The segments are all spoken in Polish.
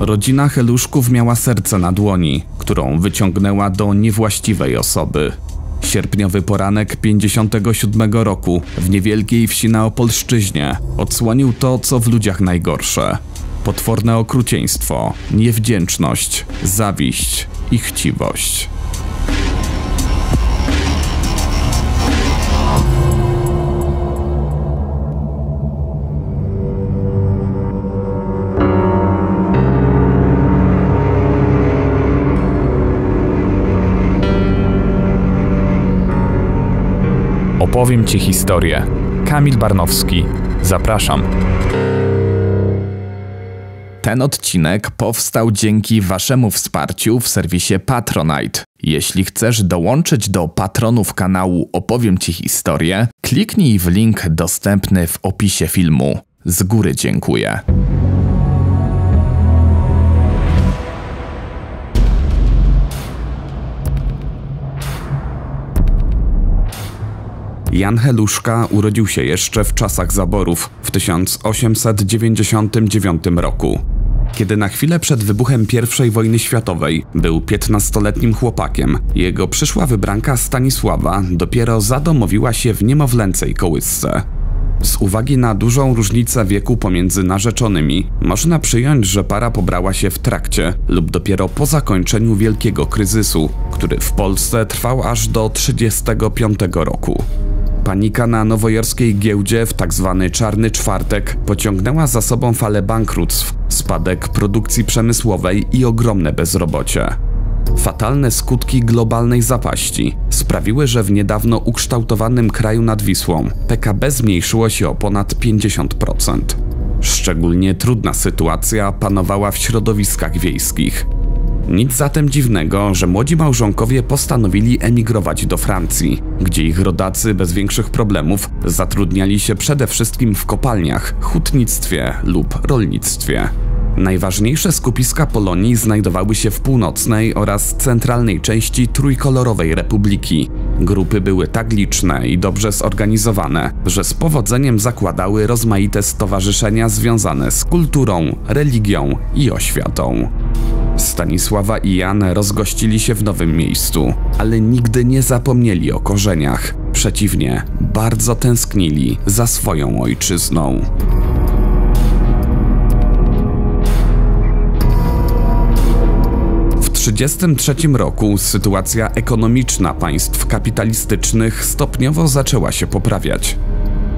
Rodzina Heluszków miała serce na dłoni, którą wyciągnęła do niewłaściwej osoby. Sierpniowy poranek 57 roku w niewielkiej wsi na Opolszczyźnie odsłonił to, co w ludziach najgorsze. Potworne okrucieństwo, niewdzięczność, zawiść i chciwość. Opowiem Ci historię. Kamil Barnowski. Zapraszam. Ten odcinek powstał dzięki Waszemu wsparciu w serwisie Patronite. Jeśli chcesz dołączyć do patronów kanału Opowiem Ci historię, kliknij w link dostępny w opisie filmu. Z góry dziękuję. Jan Heluszka urodził się jeszcze w czasach zaborów w 1899 roku. Kiedy na chwilę przed wybuchem I wojny światowej był 15-letnim chłopakiem, jego przyszła wybranka Stanisława dopiero zadomowiła się w niemowlęcej kołysce. Z uwagi na dużą różnicę wieku pomiędzy narzeczonymi, można przyjąć, że para pobrała się w trakcie lub dopiero po zakończeniu wielkiego kryzysu, który w Polsce trwał aż do 1935 roku. Panika na nowojorskiej giełdzie w tzw. Tak czarny czwartek pociągnęła za sobą falę bankructw, spadek produkcji przemysłowej i ogromne bezrobocie. Fatalne skutki globalnej zapaści sprawiły, że w niedawno ukształtowanym kraju nad Wisłą PKB zmniejszyło się o ponad 50%. Szczególnie trudna sytuacja panowała w środowiskach wiejskich. Nic zatem dziwnego, że młodzi małżonkowie postanowili emigrować do Francji, gdzie ich rodacy bez większych problemów zatrudniali się przede wszystkim w kopalniach, hutnictwie lub rolnictwie. Najważniejsze skupiska Polonii znajdowały się w północnej oraz centralnej części trójkolorowej republiki. Grupy były tak liczne i dobrze zorganizowane, że z powodzeniem zakładały rozmaite stowarzyszenia związane z kulturą, religią i oświatą. Stanisława i Jan rozgościli się w nowym miejscu, ale nigdy nie zapomnieli o korzeniach. Przeciwnie, bardzo tęsknili za swoją ojczyzną. W 1933 roku sytuacja ekonomiczna państw kapitalistycznych stopniowo zaczęła się poprawiać.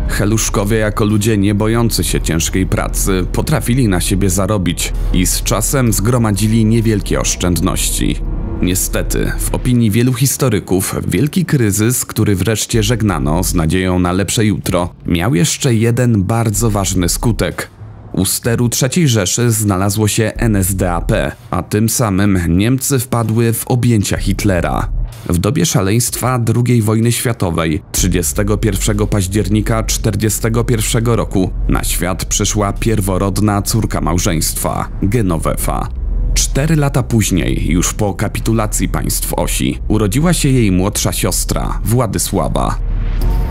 Heluszkowie jako ludzie nie bojący się ciężkiej pracy potrafili na siebie zarobić i z czasem zgromadzili niewielkie oszczędności. Niestety, w opinii wielu historyków, wielki kryzys, który wreszcie żegnano z nadzieją na lepsze jutro, miał jeszcze jeden bardzo ważny skutek. U steru III Rzeszy znalazło się NSDAP, a tym samym Niemcy wpadły w objęcia Hitlera. W dobie szaleństwa II wojny światowej 31 października 1941 roku na świat przyszła pierworodna córka małżeństwa, Genovefa. Cztery lata później, już po kapitulacji państw osi, urodziła się jej młodsza siostra, Władysława.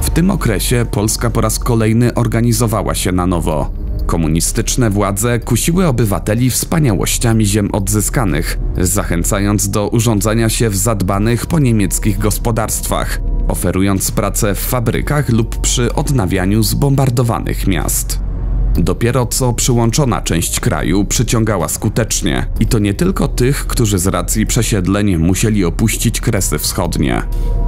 W tym okresie Polska po raz kolejny organizowała się na nowo. Komunistyczne władze kusiły obywateli wspaniałościami ziem odzyskanych, zachęcając do urządzania się w zadbanych po niemieckich gospodarstwach, oferując pracę w fabrykach lub przy odnawianiu zbombardowanych miast. Dopiero co przyłączona część kraju przyciągała skutecznie i to nie tylko tych, którzy z racji przesiedleń musieli opuścić kresy wschodnie.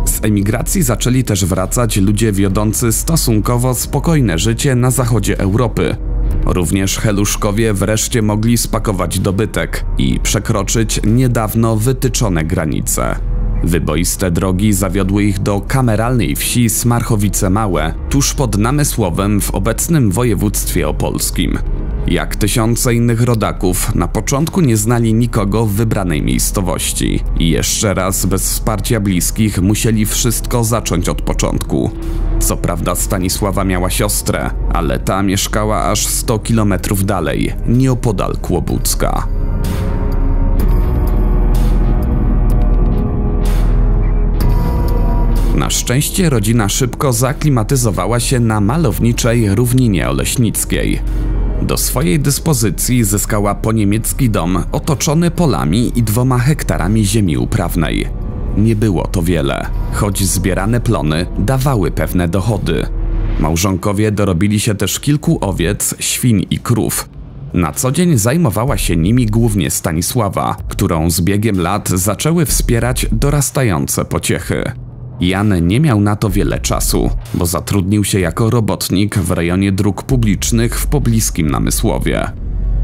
Z emigracji zaczęli też wracać ludzie wiodący stosunkowo spokojne życie na zachodzie Europy, Również heluszkowie wreszcie mogli spakować dobytek i przekroczyć niedawno wytyczone granice. Wyboiste drogi zawiodły ich do kameralnej wsi Smarchowice Małe, tuż pod Namysłowem w obecnym województwie opolskim. Jak tysiące innych rodaków, na początku nie znali nikogo w wybranej miejscowości i jeszcze raz bez wsparcia bliskich musieli wszystko zacząć od początku. Co prawda Stanisława miała siostrę, ale ta mieszkała aż 100 kilometrów dalej, nieopodal Kłobucka. Na szczęście rodzina szybko zaklimatyzowała się na malowniczej równinie oleśnickiej. Do swojej dyspozycji zyskała poniemiecki dom otoczony polami i dwoma hektarami ziemi uprawnej. Nie było to wiele, choć zbierane plony dawały pewne dochody. Małżonkowie dorobili się też kilku owiec, świń i krów. Na co dzień zajmowała się nimi głównie Stanisława, którą z biegiem lat zaczęły wspierać dorastające pociechy. Jan nie miał na to wiele czasu, bo zatrudnił się jako robotnik w rejonie dróg publicznych w pobliskim Namysłowie.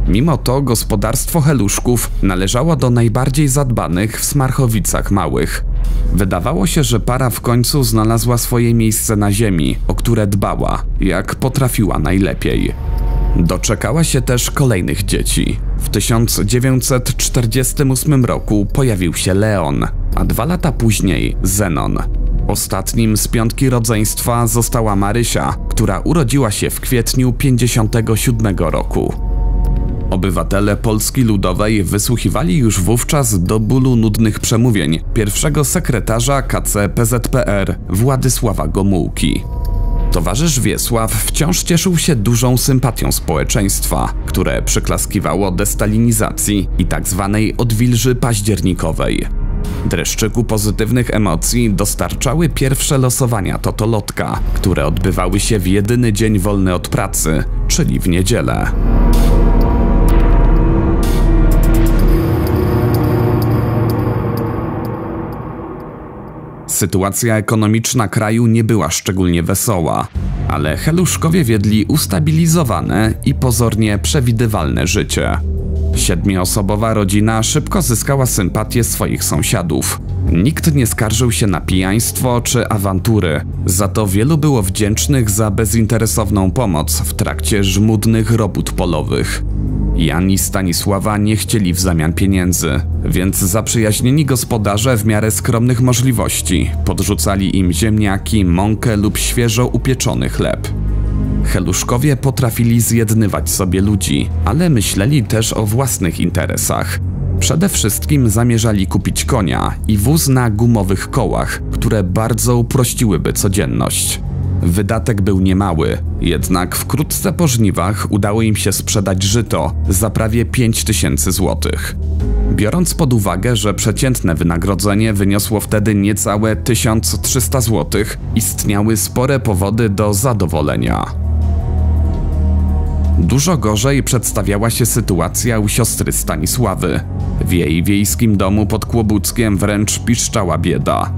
Mimo to gospodarstwo Heluszków należało do najbardziej zadbanych w Smarchowicach Małych. Wydawało się, że para w końcu znalazła swoje miejsce na ziemi, o które dbała, jak potrafiła najlepiej. Doczekała się też kolejnych dzieci. W 1948 roku pojawił się Leon, a dwa lata później Zenon. Ostatnim z piątki rodzeństwa została Marysia, która urodziła się w kwietniu 57 roku. Obywatele Polski Ludowej wysłuchiwali już wówczas do bólu nudnych przemówień pierwszego sekretarza KC PZPR Władysława Gomułki. Towarzysz Wiesław wciąż cieszył się dużą sympatią społeczeństwa, które przyklaskiwało destalinizacji i tzw. Tak odwilży październikowej. Dreszczyku pozytywnych emocji dostarczały pierwsze losowania Totolotka, które odbywały się w jedyny dzień wolny od pracy, czyli w niedzielę. Sytuacja ekonomiczna kraju nie była szczególnie wesoła, ale Heluszkowie wiedli ustabilizowane i pozornie przewidywalne życie. Siedmioosobowa rodzina szybko zyskała sympatię swoich sąsiadów. Nikt nie skarżył się na pijaństwo czy awantury, za to wielu było wdzięcznych za bezinteresowną pomoc w trakcie żmudnych robót polowych. Jan i Stanisława nie chcieli w zamian pieniędzy, więc zaprzyjaźnieni gospodarze w miarę skromnych możliwości podrzucali im ziemniaki, mąkę lub świeżo upieczony chleb. Heluszkowie potrafili zjednywać sobie ludzi, ale myśleli też o własnych interesach. Przede wszystkim zamierzali kupić konia i wóz na gumowych kołach, które bardzo uprościłyby codzienność. Wydatek był niemały, jednak wkrótce po żniwach udało im się sprzedać żyto za prawie 5000 złotych. Biorąc pod uwagę, że przeciętne wynagrodzenie wyniosło wtedy niecałe 1300 zł, istniały spore powody do zadowolenia. Dużo gorzej przedstawiała się sytuacja u siostry Stanisławy. W jej wiejskim domu pod Kłobuckiem wręcz piszczała bieda.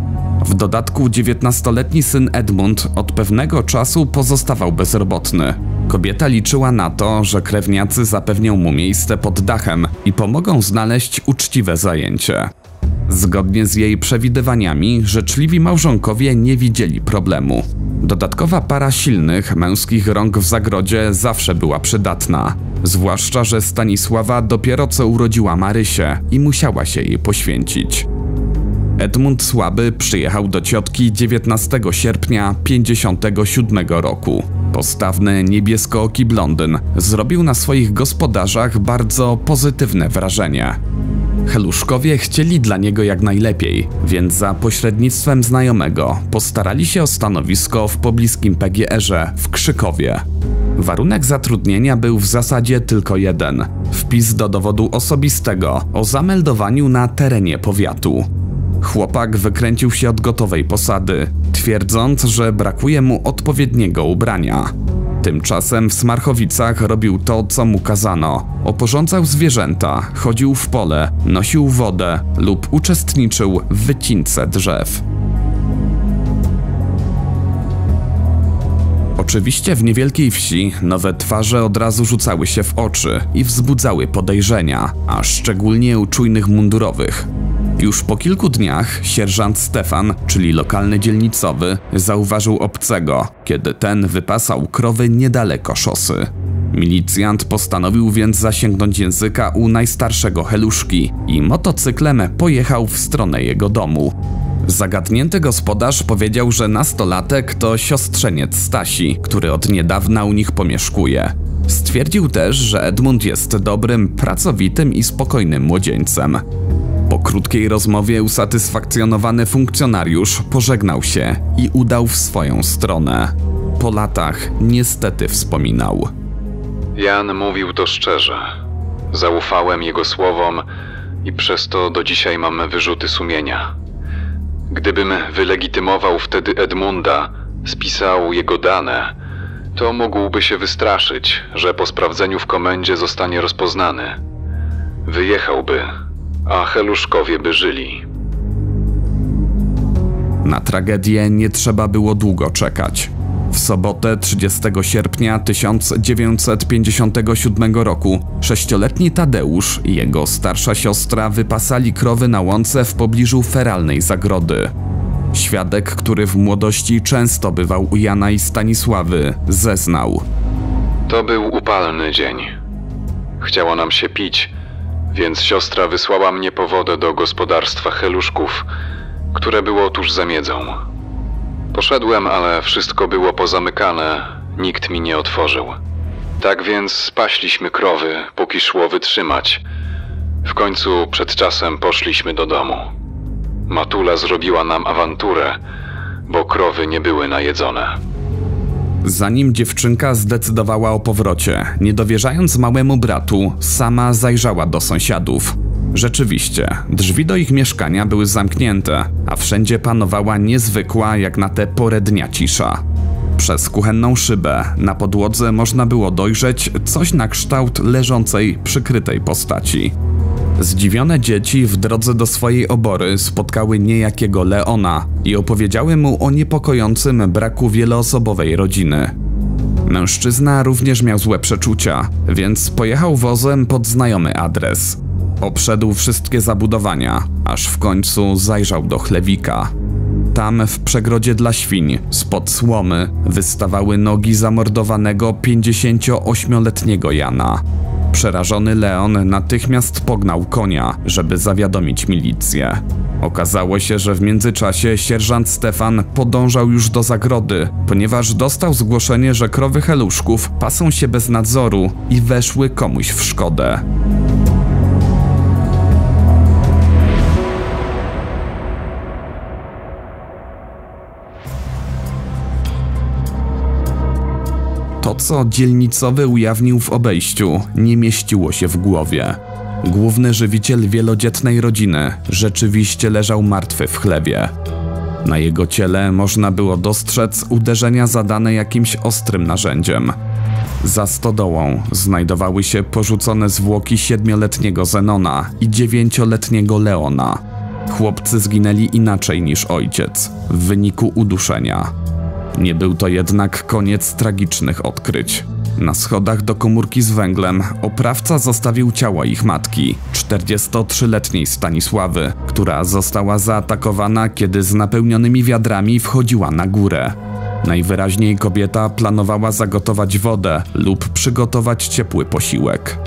W dodatku 19-letni syn Edmund od pewnego czasu pozostawał bezrobotny. Kobieta liczyła na to, że krewniacy zapewnią mu miejsce pod dachem i pomogą znaleźć uczciwe zajęcie. Zgodnie z jej przewidywaniami, życzliwi małżonkowie nie widzieli problemu. Dodatkowa para silnych, męskich rąk w zagrodzie zawsze była przydatna. Zwłaszcza, że Stanisława dopiero co urodziła Marysię i musiała się jej poświęcić. Edmund Słaby przyjechał do ciotki 19 sierpnia 57 roku. Postawny niebieskooki blondyn zrobił na swoich gospodarzach bardzo pozytywne wrażenie. Heluszkowie chcieli dla niego jak najlepiej, więc za pośrednictwem znajomego postarali się o stanowisko w pobliskim PGR-ze w Krzykowie. Warunek zatrudnienia był w zasadzie tylko jeden: wpis do dowodu osobistego o zameldowaniu na terenie powiatu. Chłopak wykręcił się od gotowej posady, twierdząc, że brakuje mu odpowiedniego ubrania. Tymczasem w Smarchowicach robił to, co mu kazano. Oporządzał zwierzęta, chodził w pole, nosił wodę lub uczestniczył w wycince drzew. Oczywiście w niewielkiej wsi nowe twarze od razu rzucały się w oczy i wzbudzały podejrzenia, a szczególnie u czujnych mundurowych. Już po kilku dniach sierżant Stefan, czyli lokalny dzielnicowy, zauważył obcego, kiedy ten wypasał krowy niedaleko szosy. Milicjant postanowił więc zasięgnąć języka u najstarszego Heluszki i motocyklem pojechał w stronę jego domu. Zagadnięty gospodarz powiedział, że nastolatek to siostrzeniec Stasi, który od niedawna u nich pomieszkuje. Stwierdził też, że Edmund jest dobrym, pracowitym i spokojnym młodzieńcem. Po krótkiej rozmowie usatysfakcjonowany funkcjonariusz pożegnał się i udał w swoją stronę. Po latach niestety wspominał. Jan mówił to szczerze. Zaufałem jego słowom i przez to do dzisiaj mam wyrzuty sumienia. Gdybym wylegitymował wtedy Edmunda, spisał jego dane, to mógłby się wystraszyć, że po sprawdzeniu w komendzie zostanie rozpoznany. Wyjechałby, a Heluszkowie by żyli. Na tragedię nie trzeba było długo czekać. W sobotę 30 sierpnia 1957 roku sześcioletni Tadeusz i jego starsza siostra wypasali krowy na łące w pobliżu feralnej zagrody. Świadek, który w młodości często bywał u Jana i Stanisławy, zeznał. To był upalny dzień. Chciało nam się pić, więc siostra wysłała mnie po wodę do gospodarstwa Heluszków, które było tuż za miedzą. Poszedłem, ale wszystko było pozamykane, nikt mi nie otworzył. Tak więc spaśliśmy krowy, póki szło wytrzymać. W końcu przed czasem poszliśmy do domu. Matula zrobiła nam awanturę, bo krowy nie były najedzone. Zanim dziewczynka zdecydowała o powrocie, nie dowierzając małemu bratu, sama zajrzała do sąsiadów. Rzeczywiście, drzwi do ich mieszkania były zamknięte, a wszędzie panowała niezwykła jak na tę porę dnia cisza. Przez kuchenną szybę na podłodze można było dojrzeć coś na kształt leżącej, przykrytej postaci. Zdziwione dzieci w drodze do swojej obory spotkały niejakiego Leona i opowiedziały mu o niepokojącym braku wieloosobowej rodziny. Mężczyzna również miał złe przeczucia, więc pojechał wozem pod znajomy adres. Obszedł wszystkie zabudowania, aż w końcu zajrzał do chlewika. Tam w przegrodzie dla świń, spod słomy, wystawały nogi zamordowanego 58-letniego Jana. Przerażony Leon natychmiast pognał konia, żeby zawiadomić milicję. Okazało się, że w międzyczasie sierżant Stefan podążał już do zagrody, ponieważ dostał zgłoszenie, że krowy heluszków pasą się bez nadzoru i weszły komuś w szkodę. To, co dzielnicowy ujawnił w obejściu, nie mieściło się w głowie. Główny żywiciel wielodzietnej rodziny rzeczywiście leżał martwy w chlewie. Na jego ciele można było dostrzec uderzenia zadane jakimś ostrym narzędziem. Za stodołą znajdowały się porzucone zwłoki siedmioletniego Zenona i dziewięcioletniego Leona. Chłopcy zginęli inaczej niż ojciec, w wyniku uduszenia. Nie był to jednak koniec tragicznych odkryć. Na schodach do komórki z węglem oprawca zostawił ciała ich matki, 43-letniej Stanisławy, która została zaatakowana, kiedy z napełnionymi wiadrami wchodziła na górę. Najwyraźniej kobieta planowała zagotować wodę lub przygotować ciepły posiłek.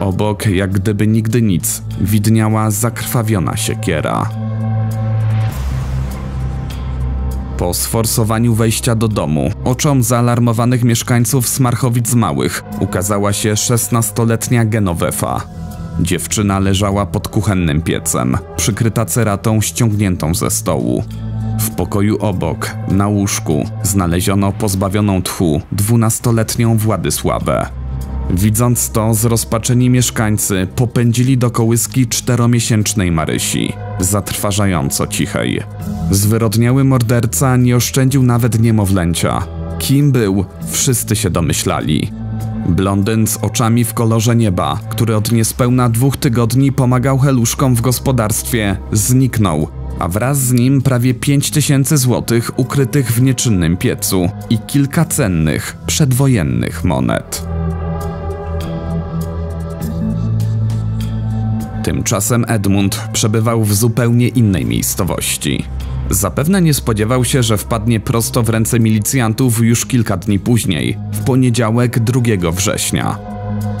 Obok, jak gdyby nigdy nic, widniała zakrwawiona siekiera. Po sforsowaniu wejścia do domu, oczom zaalarmowanych mieszkańców Smarchowic Małych ukazała się 16-letnia Genovefa. Dziewczyna leżała pod kuchennym piecem, przykryta ceratą ściągniętą ze stołu. W pokoju obok, na łóżku, znaleziono pozbawioną tchu dwunastoletnią Władysławę. Widząc to, zrozpaczeni mieszkańcy popędzili do kołyski czteromiesięcznej Marysi, zatrważająco cichej. Zwyrodniały morderca nie oszczędził nawet niemowlęcia. Kim był, wszyscy się domyślali. Blondyn z oczami w kolorze nieba, który od niespełna dwóch tygodni pomagał heluszkom w gospodarstwie, zniknął, a wraz z nim prawie 5 tysięcy złotych ukrytych w nieczynnym piecu i kilka cennych, przedwojennych monet. Tymczasem Edmund przebywał w zupełnie innej miejscowości. Zapewne nie spodziewał się, że wpadnie prosto w ręce milicjantów już kilka dni później, w poniedziałek 2 września.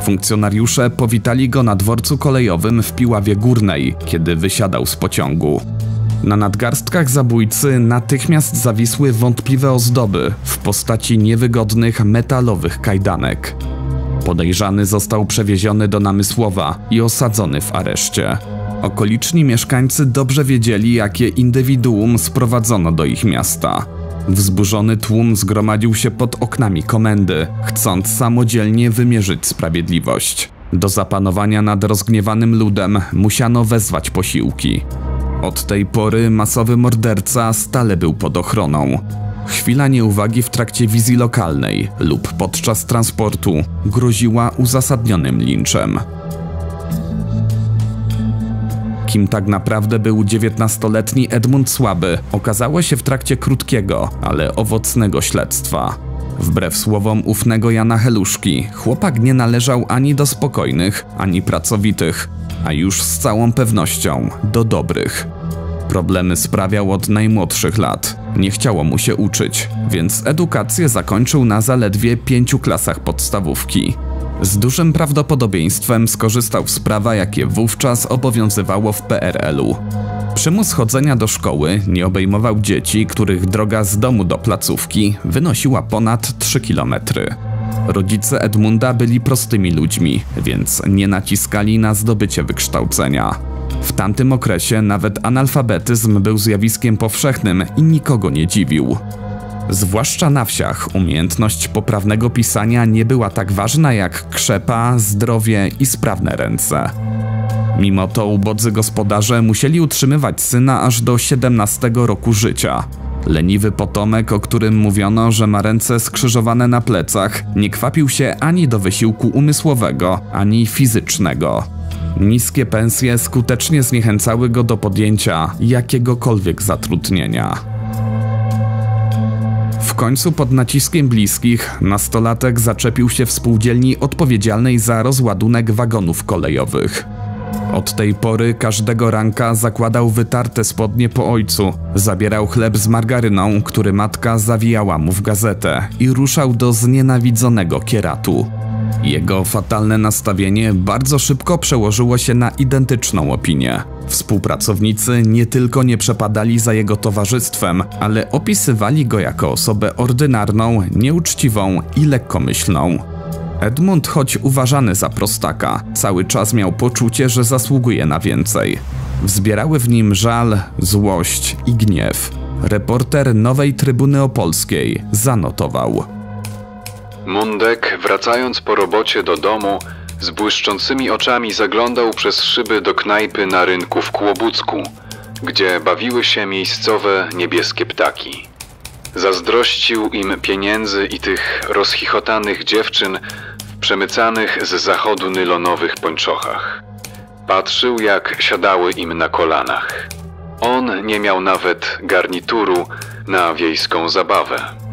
Funkcjonariusze powitali go na dworcu kolejowym w Piławie Górnej, kiedy wysiadał z pociągu. Na nadgarstkach zabójcy natychmiast zawisły wątpliwe ozdoby w postaci niewygodnych metalowych kajdanek. Podejrzany został przewieziony do Namysłowa i osadzony w areszcie. Okoliczni mieszkańcy dobrze wiedzieli, jakie indywiduum sprowadzono do ich miasta. Wzburzony tłum zgromadził się pod oknami komendy, chcąc samodzielnie wymierzyć sprawiedliwość. Do zapanowania nad rozgniewanym ludem musiano wezwać posiłki. Od tej pory masowy morderca stale był pod ochroną. Chwila nieuwagi w trakcie wizji lokalnej lub podczas transportu groziła uzasadnionym linczem. Kim tak naprawdę był 19-letni Edmund Słaby, okazało się w trakcie krótkiego, ale owocnego śledztwa. Wbrew słowom ufnego Jana Heluszki, chłopak nie należał ani do spokojnych, ani pracowitych, a już z całą pewnością do dobrych. Problemy sprawiał od najmłodszych lat. Nie chciało mu się uczyć, więc edukację zakończył na zaledwie pięciu klasach podstawówki. Z dużym prawdopodobieństwem skorzystał z prawa, jakie wówczas obowiązywało w PRL-u. Przymus chodzenia do szkoły nie obejmował dzieci, których droga z domu do placówki wynosiła ponad 3 km. Rodzice Edmunda byli prostymi ludźmi, więc nie naciskali na zdobycie wykształcenia. W tamtym okresie nawet analfabetyzm był zjawiskiem powszechnym i nikogo nie dziwił. Zwłaszcza na wsiach umiejętność poprawnego pisania nie była tak ważna jak krzepa, zdrowie i sprawne ręce. Mimo to ubodzy gospodarze musieli utrzymywać syna aż do 17 roku życia. Leniwy potomek, o którym mówiono, że ma ręce skrzyżowane na plecach, nie kwapił się ani do wysiłku umysłowego, ani fizycznego. Niskie pensje skutecznie zniechęcały go do podjęcia jakiegokolwiek zatrudnienia. W końcu pod naciskiem bliskich nastolatek zaczepił się w spółdzielni odpowiedzialnej za rozładunek wagonów kolejowych. Od tej pory każdego ranka zakładał wytarte spodnie po ojcu, zabierał chleb z margaryną, który matka zawijała mu w gazetę i ruszał do znienawidzonego kieratu. Jego fatalne nastawienie bardzo szybko przełożyło się na identyczną opinię. Współpracownicy nie tylko nie przepadali za jego towarzystwem, ale opisywali go jako osobę ordynarną, nieuczciwą i lekkomyślną. Edmund, choć uważany za prostaka, cały czas miał poczucie, że zasługuje na więcej. Wzbierały w nim żal, złość i gniew. Reporter Nowej Trybuny Opolskiej zanotował. Mundek, wracając po robocie do domu, z błyszczącymi oczami zaglądał przez szyby do knajpy na rynku w Kłobucku, gdzie bawiły się miejscowe niebieskie ptaki. Zazdrościł im pieniędzy i tych rozchichotanych dziewczyn w przemycanych z zachodu nylonowych pończochach. Patrzył, jak siadały im na kolanach. On nie miał nawet garnituru na wiejską zabawę.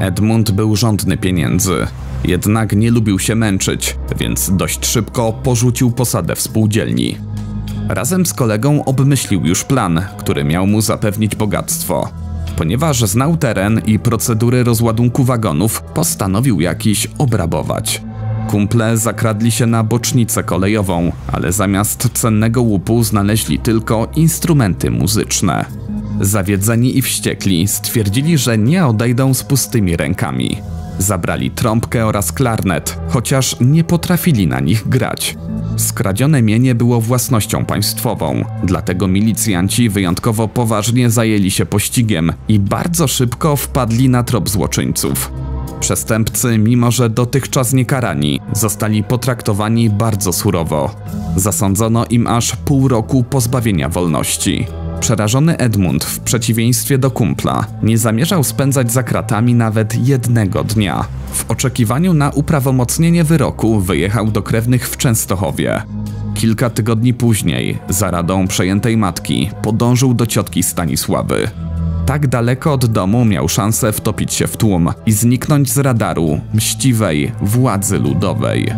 Edmund był żądny pieniędzy, jednak nie lubił się męczyć, więc dość szybko porzucił posadę w spółdzielni. Razem z kolegą obmyślił już plan, który miał mu zapewnić bogactwo. Ponieważ znał teren i procedury rozładunku wagonów, postanowił jakiś obrabować. Kumple zakradli się na bocznicę kolejową, ale zamiast cennego łupu znaleźli tylko instrumenty muzyczne. Zawiedzeni i wściekli stwierdzili, że nie odejdą z pustymi rękami. Zabrali trąbkę oraz klarnet, chociaż nie potrafili na nich grać. Skradzione mienie było własnością państwową, dlatego milicjanci wyjątkowo poważnie zajęli się pościgiem i bardzo szybko wpadli na trop złoczyńców. Przestępcy, mimo że dotychczas niekarani, zostali potraktowani bardzo surowo. Zasądzono im aż pół roku pozbawienia wolności. Przerażony Edmund, w przeciwieństwie do kumpla, nie zamierzał spędzać za kratami nawet jednego dnia. W oczekiwaniu na uprawomocnienie wyroku wyjechał do krewnych w Częstochowie. Kilka tygodni później, za radą przejętej matki, podążył do ciotki Stanisławy. Tak daleko od domu miał szansę wtopić się w tłum i zniknąć z radaru mściwej władzy ludowej.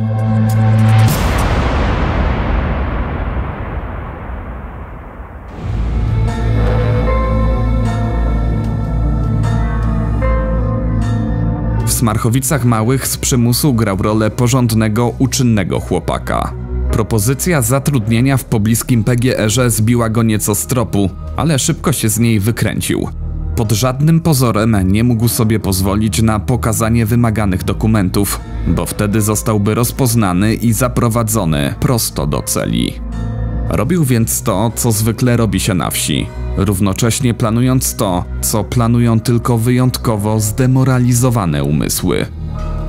Smarchowicach Małych z przymusu grał rolę porządnego, uczynnego chłopaka. Propozycja zatrudnienia w pobliskim PGR-ze zbiła go nieco z tropu, ale szybko się z niej wykręcił. Pod żadnym pozorem nie mógł sobie pozwolić na pokazanie wymaganych dokumentów, bo wtedy zostałby rozpoznany i zaprowadzony prosto do celi. Robił więc to, co zwykle robi się na wsi. Równocześnie planując to, co planują tylko wyjątkowo zdemoralizowane umysły.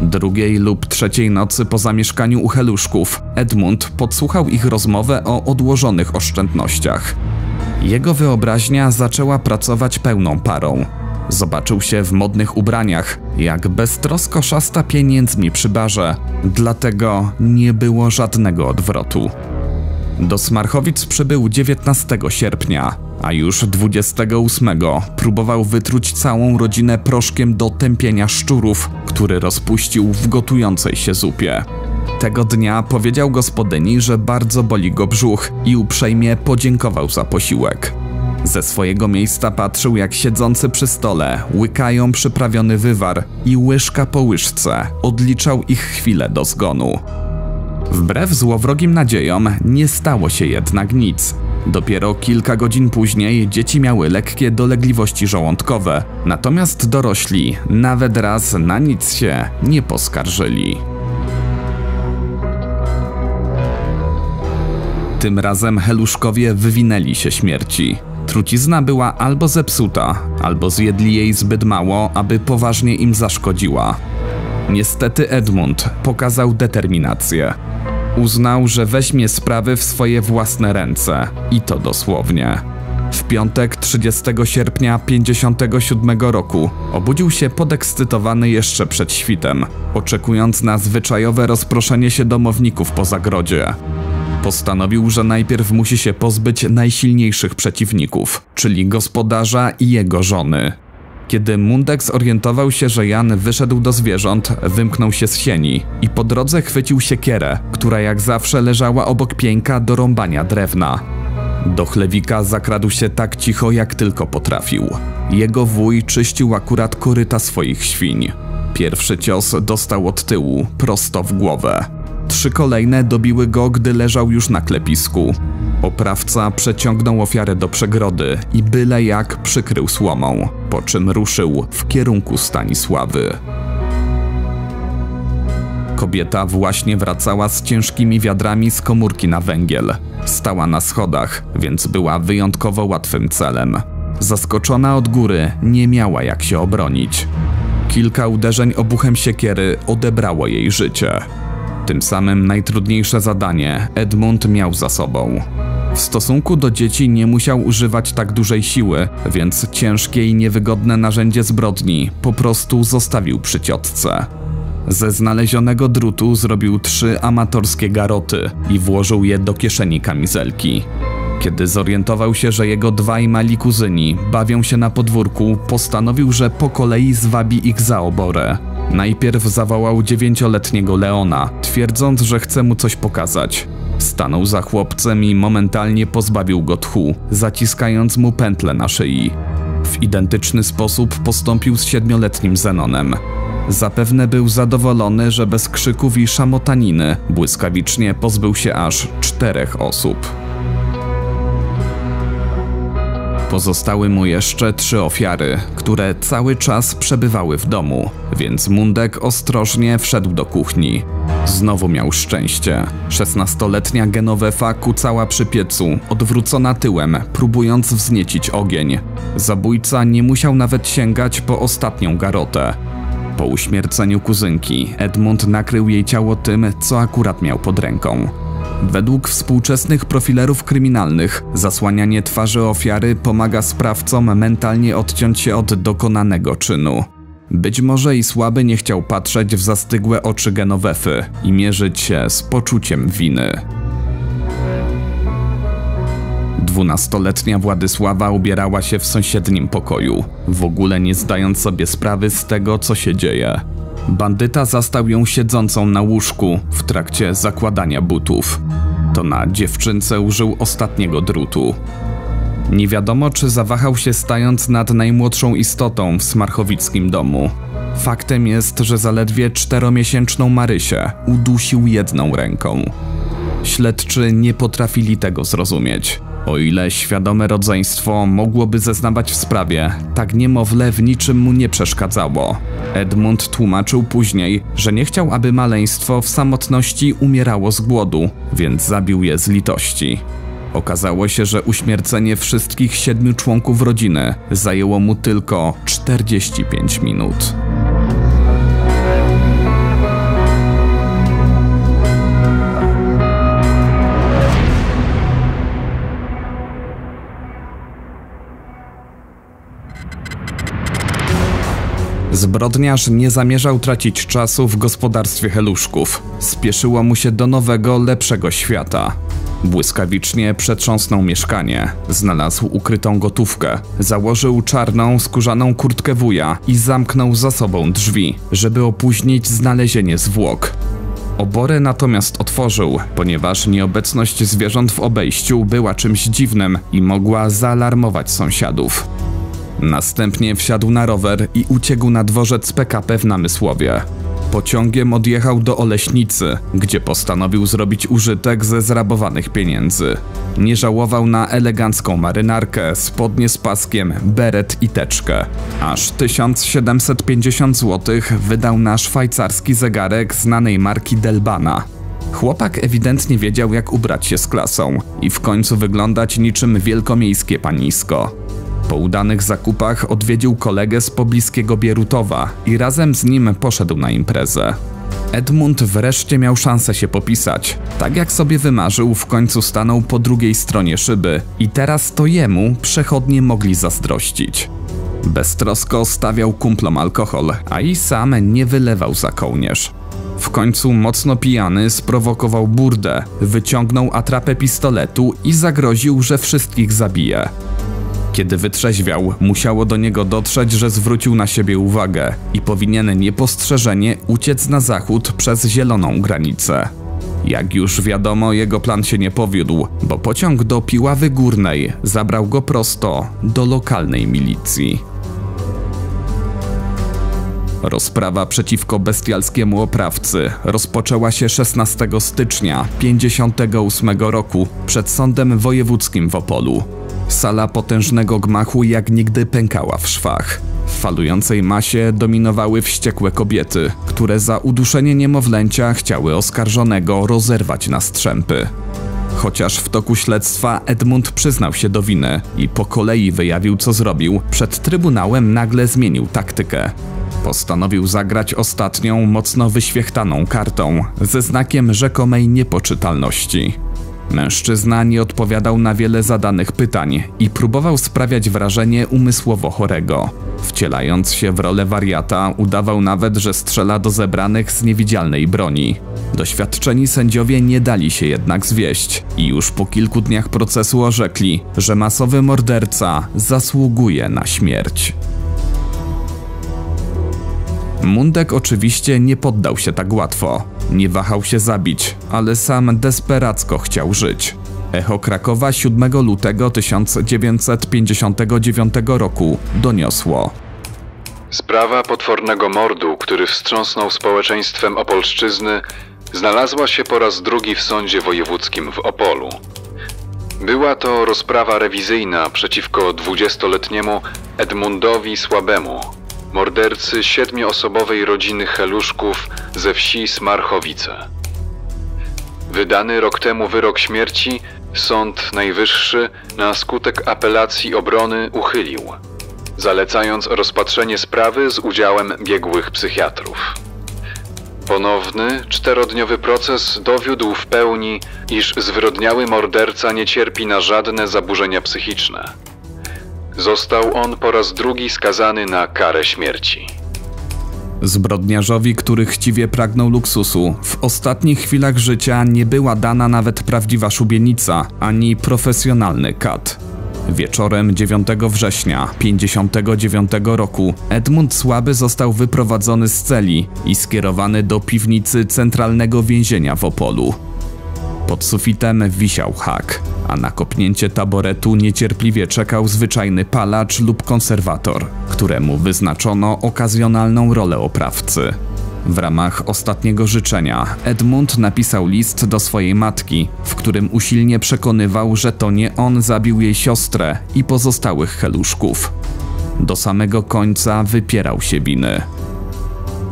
Drugiej lub trzeciej nocy po zamieszkaniu u Heluszków Edmund podsłuchał ich rozmowę o odłożonych oszczędnościach. Jego wyobraźnia zaczęła pracować pełną parą. Zobaczył się w modnych ubraniach, jak beztrosko szasta pieniędzmi przy barze, dlatego nie było żadnego odwrotu. Do Smarchowic przybył 19 sierpnia, a już 28 próbował wytruć całą rodzinę proszkiem do tępienia szczurów, który rozpuścił w gotującej się zupie. Tego dnia powiedział gospodyni, że bardzo boli go brzuch i uprzejmie podziękował za posiłek. Ze swojego miejsca patrzył, jak siedzący przy stole łykają przyprawiony wywar i łyżka po łyżce odliczał ich chwilę do zgonu. Wbrew złowrogim nadziejom nie stało się jednak nic. Dopiero kilka godzin później dzieci miały lekkie dolegliwości żołądkowe, natomiast dorośli nawet raz na nic się nie poskarżyli. Tym razem heluszkowie wywinęli się śmierci. Trucizna była albo zepsuta, albo zjedli jej zbyt mało, aby poważnie im zaszkodziła. Niestety Edmund pokazał determinację. Uznał, że weźmie sprawy w swoje własne ręce i to dosłownie. W piątek 30 sierpnia 57 roku obudził się podekscytowany jeszcze przed świtem, oczekując na zwyczajowe rozproszenie się domowników po zagrodzie. Postanowił, że najpierw musi się pozbyć najsilniejszych przeciwników, czyli gospodarza i jego żony. Kiedy Mundek zorientował się, że Jan wyszedł do zwierząt, wymknął się z sieni i po drodze chwycił siekierę, która jak zawsze leżała obok pieńka do rąbania drewna. Do chlewika zakradł się tak cicho, jak tylko potrafił. Jego wuj czyścił akurat koryta swoich świń. Pierwszy cios dostał od tyłu, prosto w głowę. Trzy kolejne dobiły go, gdy leżał już na klepisku. Oprawca przeciągnął ofiarę do przegrody i byle jak przykrył słomą, po czym ruszył w kierunku Stanisławy. Kobieta właśnie wracała z ciężkimi wiadrami z komórki na węgiel. Stała na schodach, więc była wyjątkowo łatwym celem. Zaskoczona od góry, nie miała jak się obronić. Kilka uderzeń obuchem siekiery odebrało jej życie. Tym samym najtrudniejsze zadanie Edmund miał za sobą. W stosunku do dzieci nie musiał używać tak dużej siły, więc ciężkie i niewygodne narzędzie zbrodni po prostu zostawił przy ciotce. Ze znalezionego drutu zrobił trzy amatorskie garoty i włożył je do kieszeni kamizelki. Kiedy zorientował się, że jego dwaj mali kuzyni bawią się na podwórku, postanowił, że po kolei zwabi ich za oborę. Najpierw zawołał dziewięcioletniego Leona, twierdząc, że chce mu coś pokazać. Stanął za chłopcem i momentalnie pozbawił go tchu, zaciskając mu pętle na szyi. W identyczny sposób postąpił z siedmioletnim Zenonem. Zapewne był zadowolony, że bez krzyków i szamotaniny błyskawicznie pozbył się aż czterech osób. Pozostały mu jeszcze trzy ofiary, które cały czas przebywały w domu, więc Mundek ostrożnie wszedł do kuchni. Znowu miał szczęście. Szesnastoletnia Genovefa kucała przy piecu, odwrócona tyłem, próbując wzniecić ogień. Zabójca nie musiał nawet sięgać po ostatnią garotę. Po uśmierceniu kuzynki, Edmund nakrył jej ciało tym, co akurat miał pod ręką. Według współczesnych profilerów kryminalnych, zasłanianie twarzy ofiary pomaga sprawcom mentalnie odciąć się od dokonanego czynu. Być może i słaby nie chciał patrzeć w zastygłe oczy Genowefy i mierzyć się z poczuciem winy. Dwunastoletnia Władysława ubierała się w sąsiednim pokoju, w ogóle nie zdając sobie sprawy z tego, co się dzieje. Bandyta zastał ją siedzącą na łóżku w trakcie zakładania butów. To na dziewczynce użył ostatniego drutu. Nie wiadomo, czy zawahał się stając nad najmłodszą istotą w smarchowickim domu. Faktem jest, że zaledwie czteromiesięczną Marysię udusił jedną ręką. Śledczy nie potrafili tego zrozumieć. O ile świadome rodzeństwo mogłoby zeznawać w sprawie, tak niemowlę w niczym mu nie przeszkadzało. Edmund tłumaczył później, że nie chciał, aby maleństwo w samotności umierało z głodu, więc zabił je z litości. Okazało się, że uśmiercenie wszystkich siedmiu członków rodziny zajęło mu tylko 45 minut. Zbrodniarz nie zamierzał tracić czasu w gospodarstwie heluszków. Spieszyło mu się do nowego, lepszego świata. Błyskawicznie przetrząsnął mieszkanie, znalazł ukrytą gotówkę, założył czarną, skórzaną kurtkę wuja i zamknął za sobą drzwi, żeby opóźnić znalezienie zwłok. Oborę natomiast otworzył, ponieważ nieobecność zwierząt w obejściu była czymś dziwnym i mogła zaalarmować sąsiadów. Następnie wsiadł na rower i uciekł na dworzec PKP w Namysłowie. Pociągiem odjechał do Oleśnicy, gdzie postanowił zrobić użytek ze zrabowanych pieniędzy. Nie żałował na elegancką marynarkę, spodnie z paskiem, beret i teczkę. Aż 1750 zł wydał na szwajcarski zegarek znanej marki Delbana. Chłopak ewidentnie wiedział, jak ubrać się z klasą i w końcu wyglądać niczym wielkomiejskie panisko. Po udanych zakupach odwiedził kolegę z pobliskiego Bierutowa i razem z nim poszedł na imprezę. Edmund wreszcie miał szansę się popisać. Tak jak sobie wymarzył, w końcu stanął po drugiej stronie szyby i teraz to jemu przechodnie mogli zazdrościć. Beztrosko stawiał kumplom alkohol, a i sam nie wylewał za kołnierz. W końcu mocno pijany sprowokował burdę, wyciągnął atrapę pistoletu i zagroził, że wszystkich zabije. Kiedy wytrzeźwiał, musiało do niego dotrzeć, że zwrócił na siebie uwagę i powinien niepostrzeżenie uciec na zachód przez zieloną granicę. Jak już wiadomo, jego plan się nie powiódł, bo pociąg do Piławy Górnej zabrał go prosto do lokalnej milicji. Rozprawa przeciwko bestialskiemu oprawcy rozpoczęła się 16 stycznia 1958 roku przed Sądem Wojewódzkim w Opolu. Sala potężnego gmachu jak nigdy pękała w szwach. W falującej masie dominowały wściekłe kobiety, które za uduszenie niemowlęcia chciały oskarżonego rozerwać na strzępy. Chociaż w toku śledztwa Edmund przyznał się do winy i po kolei wyjawił co zrobił, przed trybunałem nagle zmienił taktykę. Postanowił zagrać ostatnią, mocno wyświechtaną kartą, ze znakiem rzekomej niepoczytalności. Mężczyzna nie odpowiadał na wiele zadanych pytań i próbował sprawiać wrażenie umysłowo chorego. Wcielając się w rolę wariata, udawał nawet, że strzela do zebranych z niewidzialnej broni. Doświadczeni sędziowie nie dali się jednak zwieść i już po kilku dniach procesu orzekli, że masowy morderca zasługuje na śmierć. Mundek oczywiście nie poddał się tak łatwo. Nie wahał się zabić, ale sam desperacko chciał żyć. Echo Krakowa 7 lutego 1959 roku doniosło. Sprawa potwornego mordu, który wstrząsnął społeczeństwem Opolszczyzny, znalazła się po raz drugi w sądzie wojewódzkim w Opolu. Była to rozprawa rewizyjna przeciwko dwudziestoletniemu Edmundowi Słabemu, mordercy siedmioosobowej rodziny Heluszków ze wsi Smarchowice. Wydany rok temu wyrok śmierci Sąd Najwyższy na skutek apelacji obrony uchylił, zalecając rozpatrzenie sprawy z udziałem biegłych psychiatrów. Ponowny, czterodniowy proces dowiódł w pełni, iż zwyrodniały morderca nie cierpi na żadne zaburzenia psychiczne. Został on po raz drugi skazany na karę śmierci. Zbrodniarzowi, który chciwie pragnął luksusu, w ostatnich chwilach życia nie była dana nawet prawdziwa szubienica, ani profesjonalny kat. Wieczorem 9 września 59 roku Edmund Słaby został wyprowadzony z celi i skierowany do piwnicy centralnego więzienia w Opolu. Pod sufitem wisiał hak, a na kopnięcie taboretu niecierpliwie czekał zwyczajny palacz lub konserwator, któremu wyznaczono okazjonalną rolę oprawcy. W ramach ostatniego życzenia Edmund napisał list do swojej matki, w którym usilnie przekonywał, że to nie on zabił jej siostrę i pozostałych heluszków. Do samego końca wypierał się winy.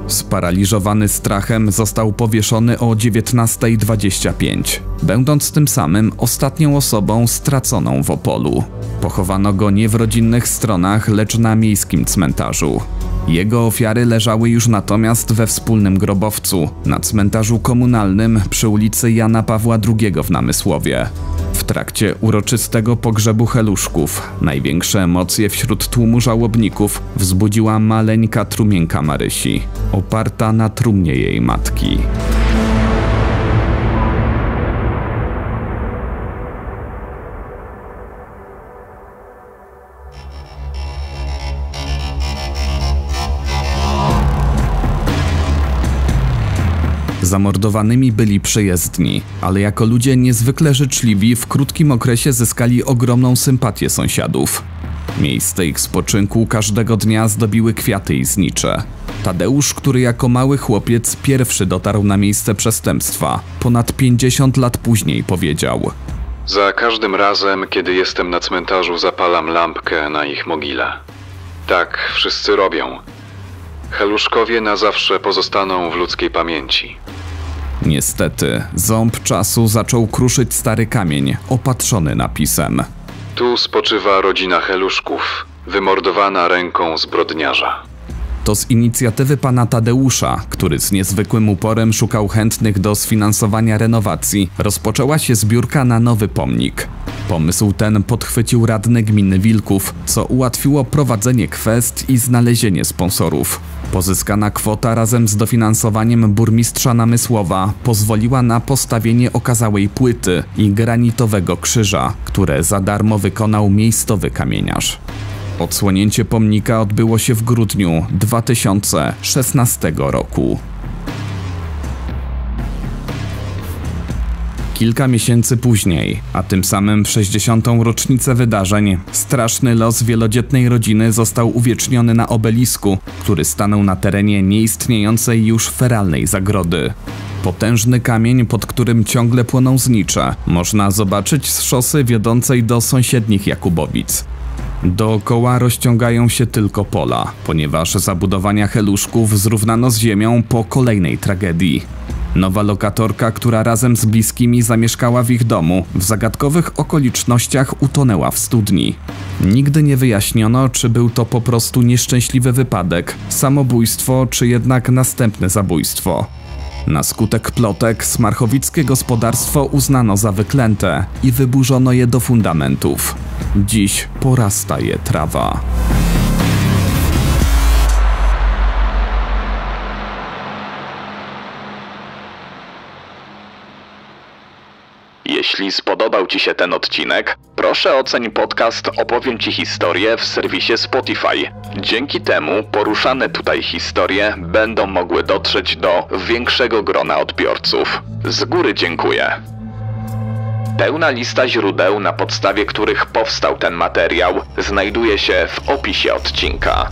Sparaliżowany strachem został powieszony o 19.25, będąc tym samym ostatnią osobą straconą w Opolu. Pochowano go nie w rodzinnych stronach, lecz na miejskim cmentarzu. Jego ofiary leżały już natomiast we wspólnym grobowcu na cmentarzu komunalnym przy ulicy Jana Pawła II w Namysłowie. W trakcie uroczystego pogrzebu Heluszków największe emocje wśród tłumu żałobników wzbudziła maleńka trumienka Marysi, oparta na trumnie jej matki. Zamordowanymi byli przejezdni, ale jako ludzie niezwykle życzliwi w krótkim okresie zyskali ogromną sympatię sąsiadów. Miejsce ich spoczynku każdego dnia zdobiły kwiaty i znicze. Tadeusz, który jako mały chłopiec pierwszy dotarł na miejsce przestępstwa, ponad 50 lat później powiedział: Za każdym razem, kiedy jestem na cmentarzu, zapalam lampkę na ich mogile. Tak wszyscy robią. Heluszkowie na zawsze pozostaną w ludzkiej pamięci. Niestety, ząb czasu zaczął kruszyć stary kamień, opatrzony napisem. Tu spoczywa rodzina Heluszków, wymordowana ręką zbrodniarza. To z inicjatywy pana Tadeusza, który z niezwykłym uporem szukał chętnych do sfinansowania renowacji, rozpoczęła się zbiórka na nowy pomnik. Pomysł ten podchwycił radny gminy Wilków, co ułatwiło prowadzenie kwest i znalezienie sponsorów. Pozyskana kwota razem z dofinansowaniem burmistrza Namysłowa pozwoliła na postawienie okazałej płyty i granitowego krzyża, które za darmo wykonał miejscowy kamieniarz. Odsłonięcie pomnika odbyło się w grudniu 2016 roku. Kilka miesięcy później, a tym samym w 60. rocznicę wydarzeń, straszny los wielodzietnej rodziny został uwieczniony na obelisku, który stanął na terenie nieistniejącej już feralnej zagrody. Potężny kamień, pod którym ciągle płoną znicze, można zobaczyć z szosy wiodącej do sąsiednich Jakubowic. Dookoła rozciągają się tylko pola, ponieważ zabudowania heluszków zrównano z ziemią po kolejnej tragedii. Nowa lokatorka, która razem z bliskimi zamieszkała w ich domu, w zagadkowych okolicznościach utonęła w studni. Nigdy nie wyjaśniono, czy był to po prostu nieszczęśliwy wypadek, samobójstwo, czy jednak następne zabójstwo. Na skutek plotek smarchowickie gospodarstwo uznano za wyklęte i wyburzono je do fundamentów. Dziś porasta je trawa. Jeśli spodobał Ci się ten odcinek, proszę oceń podcast Opowiem Ci historię w serwisie Spotify. Dzięki temu poruszane tutaj historie będą mogły dotrzeć do większego grona odbiorców. Z góry dziękuję. Pełna lista źródeł, na podstawie których powstał ten materiał, znajduje się w opisie odcinka.